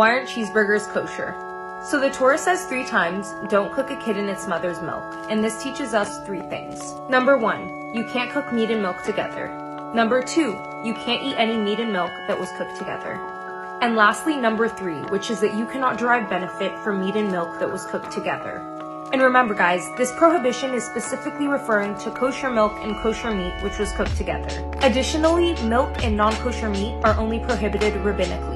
Why aren't cheeseburgers kosher? So the Torah says three times, don't cook a kid in its mother's milk. And this teaches us three things. Number one, you can't cook meat and milk together. Number two, you can't eat any meat and milk that was cooked together. And lastly, number three, which is that you cannot derive benefit from meat and milk that was cooked together. And remember guys, this prohibition is specifically referring to kosher milk and kosher meat which was cooked together. Additionally, milk and non-kosher meat are only prohibited rabbinically.